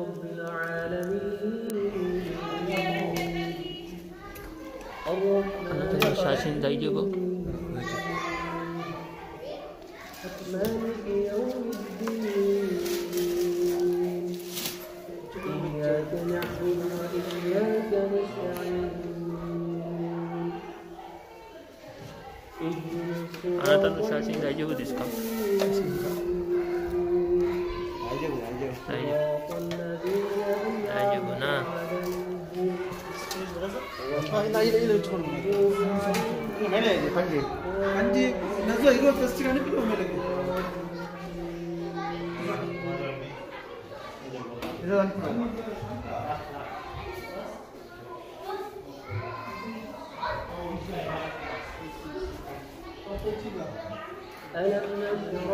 رب العالمين الرحمن الرحيم مالك يوم الدين إياك نعبد وإياك نستعين انا تنسى سين دايجو ديسكا سين ना इधर इधर छोड़ मैंने हाँ जी हाँ जी नजर इधर फर्स्ट गाने पे हमें लगे इधर ألم نشرح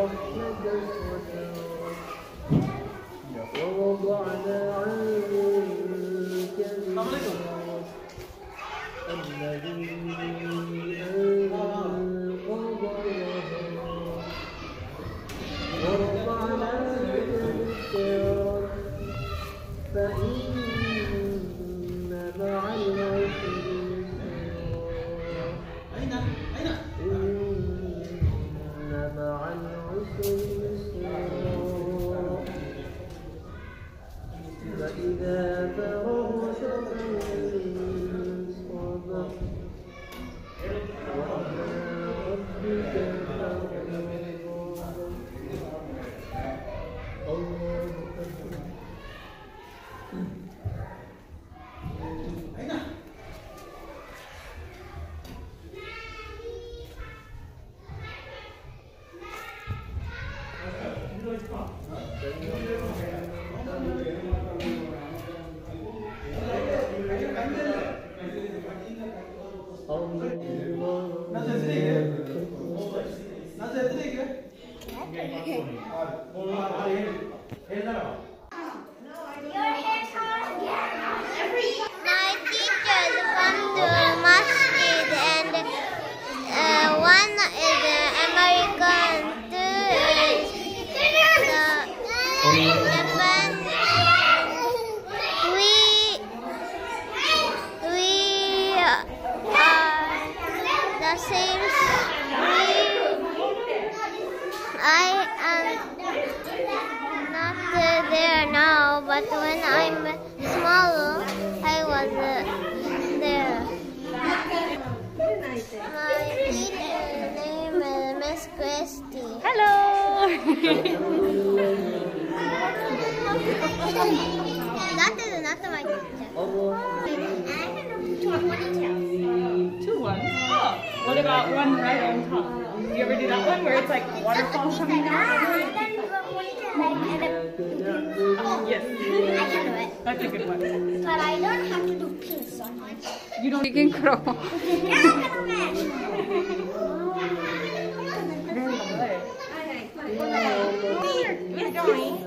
ووضعنا عنك فإن مع العسر إن مع العسر يسرا فإذا فرغت Ông We, I am not uh, there now, but when I'm small, I was uh, there. My name is Miss Christy. Hello! that is not my teacher. Two ones. Oh, what about one right on top? Do you ever do that one where it's like waterfalls coming down? Yes. I can do it. That's a good one. But I don't have to do pink so much. You don't you can crow. We're going.